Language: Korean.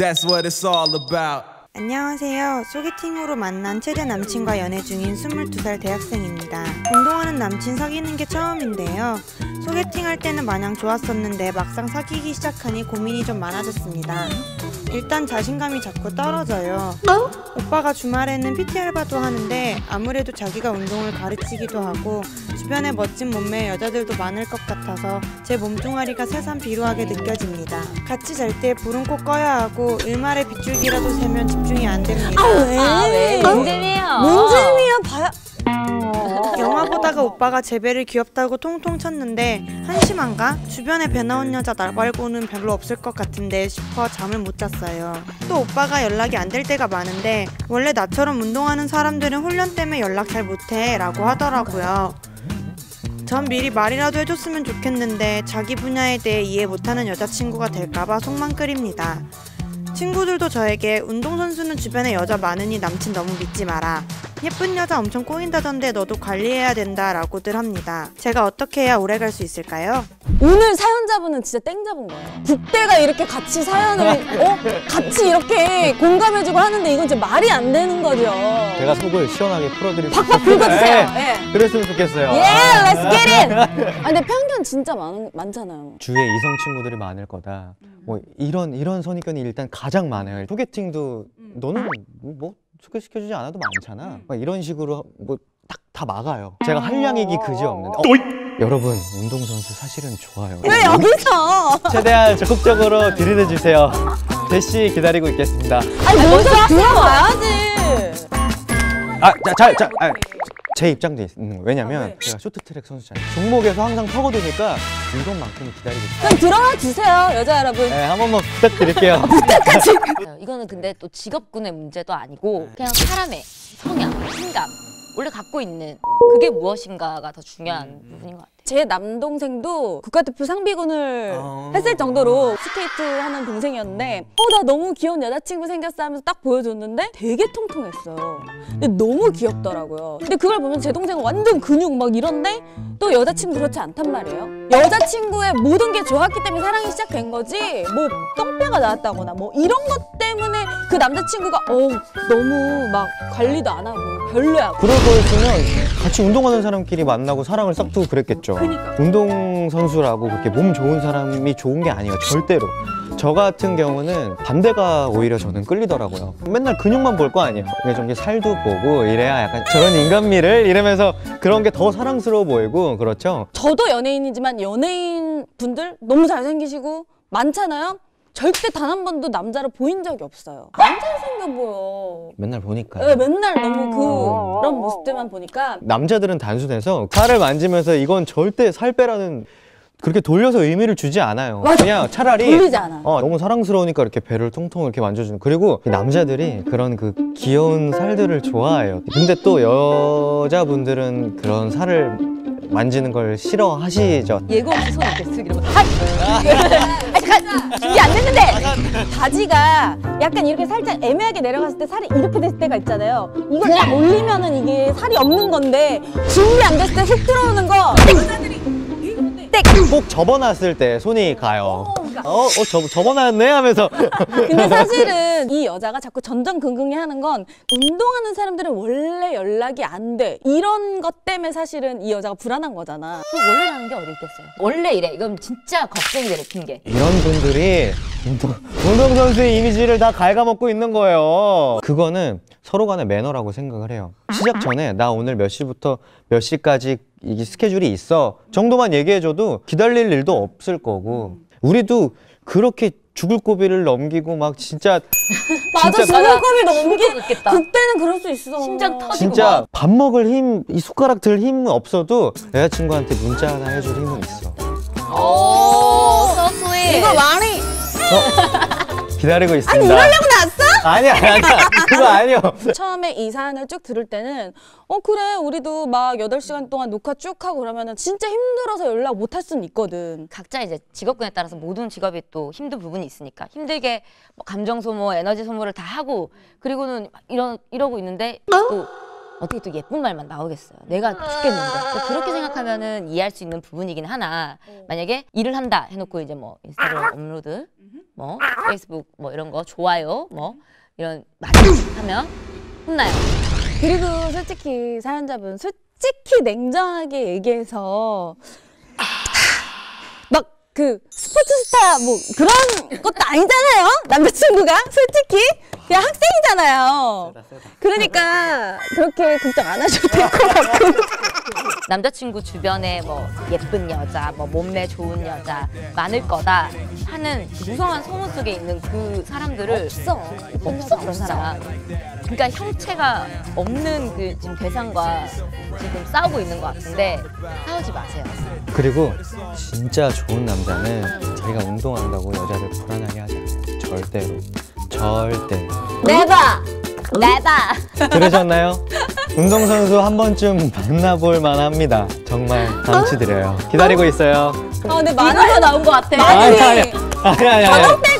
That's what it's all about. 안녕하세요. 소개팅으로 만난 최대 남친과 연애 중인 22살 대학생입니다. 운동하는 남친 사귀는 게 처음인데요. 소개팅 할 때는 마냥 좋았었는데 막상 사귀기 시작하니 고민이 좀 많아졌습니다. 일단 자신감이 자꾸 떨어져요. 오빠가 주말에는 PT 알바도 하는데 아무래도 자기가 운동을 가르치기도 하고 주변에 멋진 몸매의 여자들도 많을 것 같아서 제 몸뚱아리가 새삼 비루하게 느껴집니다. 같이 잘 때 불은 꼭 꺼야 하고 일말의 빗줄기라도 세면 집중이 안 됩니다. 아, 왜? 문제네요. 문제이야 보다가 오빠가 제 배를 귀엽다고 통통 쳤는데 한심한가? 주변에 배 나온 여자 나 말고는 별로 없을 것 같은데 싶어 잠을 못 잤어요. 또 오빠가 연락이 안 될 때가 많은데 원래 나처럼 운동하는 사람들은 훈련 때문에 연락 잘 못해 라고 하더라고요. 전 미리 말이라도 해줬으면 좋겠는데 자기 분야에 대해 이해 못하는 여자친구가 될까봐 속만 끓입니다. 친구들도 저에게 운동선수는 주변에 여자 많으니 남친 너무 믿지 마라. 예쁜 여자 엄청 꼬인다던데 너도 관리해야 된다 라고들 합니다. 제가 어떻게 해야 오래 갈 수 있을까요? 오늘 사연자분은 진짜 땡 잡은 거예요. 국대가 이렇게 같이 사연을 어 같이 이렇게 공감해주고 하는데 이건 진짜 말이 안 되는 거죠. 제가 속을 시원하게 풀어드리고 팍팍 긁어주세요. 네, 예. 그랬으면 좋겠어요. 예, let's get it. 아 근데 편견 진짜 많 많잖아요. 주위에 이성 친구들이 많을 거다. 뭐 이런 이런 선입견이 일단 가장 많아요. 소개팅도 너는 뭐, 뭐 소개시켜주지 않아도 많잖아. 막 이런 식으로 뭐 딱 다 막아요. 제가 할 양익이 그지 없는데. 어, 여러분 운동선수 사실은 좋아요. 왜 여기서? 최대한 적극적으로 들이대 주세요. 대시 기다리고 있겠습니다. 아니 먼저 들어와야지. 아, 자, 자, 자, 아, 제 입장도 있는 거예요. 왜냐면 제가 쇼트트랙 선수잖아요. 종목에서 항상 터거두니까 이것만큼은 기다리고 있어요. 그럼 들어와 주세요, 여자 여러분. 네, 한 번만 부탁드릴게요. 이거는 근데 또 직업군의 문제도 아니고 그냥 사람의 성향, 생각 원래 갖고 있는 그게 무엇인가가 더 중요한 부분인 것 같아요. 제 남동생도 국가대표 상비군을 어. 했을 정도로 스케이트 하는 동생이었는데 어 나 너무 귀여운 여자친구 생겼어 하면서 딱 보여줬는데 되게 통통했어요. 근데 너무 귀엽더라고요. 근데 그걸 보면 제 동생은 완전 근육 막 이런데 또 여자친구 그렇지 않단 말이에요. 여자친구의 모든 게 좋았기 때문에 사랑이 시작된 거지 뭐 똥배가 나왔다거나 뭐 이런 것 때문에 그 남자친구가 어 너무 막 관리도 안 하고 별로야 그럴 거였으면 같이 운동하는 사람끼리 만나고 사랑을 싹두고 그랬겠죠. 그니까. 운동선수라고 그렇게 몸 좋은 사람이 좋은 게 아니에요. 절대로. 저 같은 경우는 반대가 오히려 저는 끌리더라고요. 맨날 근육만 볼 거 아니에요. 그냥 좀 살도 보고 이래야 약간 저런 인간미를 이러면서 그런 게 더 사랑스러워 보이고 그렇죠. 저도 연예인이지만 연예인 분들 너무 잘생기시고 많잖아요. 절대 단 한 번도 남자를 보인 적이 없어요. 안 잘생겨 보여. 맨날 보니까. 네, 맨날 너무 그, 그런 모습들만 보니까 남자들은 단순해서 살을 만지면서 이건 절대 살 빼라는 그렇게 돌려서 의미를 주지 않아요. 그냥 차라리 돌리지 않아. 어, 너무 사랑스러우니까 이렇게 배를 통통 이렇게 만져주는. 그리고 이 남자들이 그런 그 귀여운 살들을 좋아해요. 근데 또 여자분들은 그런 살을 만지는 걸 싫어하시죠. 예고 없이 손 이렇게 쓱 이러고 하이! 아! 준비 안 됐는데! 바지가 약간 이렇게 살짝 애매하게 내려갔을 때 살이 이렇게 됐을 때가 있잖아요. 이걸 딱 올리면은 이게 살이 없는 건데 준비 안 됐을 때 훅 들어오는 거꼭 접어놨을 때 손이 가요. 어, 어 접, 접어놨네 하면서. 근데 사실은 이 여자가 자꾸 전전긍긍해 하는 건 운동하는 사람들은 원래 연락이 안 돼. 이런 것 때문에 사실은 이 여자가 불안한 거잖아. 그 원래라는 게 어디 있겠어요? 원래 이래. 이건 진짜 걱정이 되는 핑계. 이런 분들이 운동, 운동선수의 이미지를 다 갉아먹고 있는 거예요. 그거는 서로 간의 매너라고 생각을 해요. 시작 전에 나 오늘 몇 시부터 몇 시까지 이 스케줄이 있어 정도만 얘기해줘도 기다릴 일도 없을 거고 우리도 그렇게 죽을 고비를 넘기고 막 진짜 맞아, 진짜 수능급이 넘기 있겠다. 그때는 그럴 수 있어. 심장 터지고 진짜 막. 밥 먹을 힘, 이 숟가락 들힘 없어도 여자친구한테 문자 하나 해줄 힘은 있어. 오, so sweet. 이거 많이 기다리고 있습니다. 아니 이러려고 났어? 아니야 아니야 그거 아니요. 처음에 이 사연을 쭉 들을 때는 어 그래 우리도 막 8시간 동안 녹화 쭉 하고 그러면은 진짜 힘들어서 연락 못 할 수는 있거든. 각자 이제 직업군에 따라서 모든 직업이 또 힘든 부분이 있으니까 힘들게 뭐 감정 소모, 에너지 소모를 다 하고 그리고는 막 이러 이러고 있는데 또 어떻게 또 예쁜 말만 나오겠어요. 내가 죽겠는데. 그러니까 그렇게 생각하면은 이해할 수 있는 부분이긴 하나 만약에 일을 한다 해놓고 이제 뭐 인스타그램 업로드, 뭐 페이스북 뭐 이런 거 좋아요, 뭐 이런 많이 하면 혼나요. 그리고 솔직히 사연자분 솔직히 냉정하게 얘기해서 막 그 스포츠 스타 뭐 그런 것도 아니잖아요 남자친구가. 솔직히 그냥 학생이잖아요. 그러니까 그렇게 걱정 안 하셔도 될 것 같고 남자친구 주변에 뭐 예쁜 여자, 뭐 몸매 좋은 여자 많을 거다 하는 무성한 소문 속에 있는 그 사람들을 없어 없어 그런 사람. 그러니까 형체가 없는 그 지금 대상과 지금 싸우고 있는 것 같은데 싸우지 마세요. 그리고 진짜 좋은 남자는 자기가 운동한다고 여자를 불안하게 하지 않아요. 절대로. 절대. 네버 네버. 들으셨나요? 운동 선수 한 번쯤 만나볼 만합니다. 정말 강추드려요. 기다리고 있어요. 아 근데 많은 거 나온 것 같아 아니, 아니, 아니, 아니, 아니. 저녁 때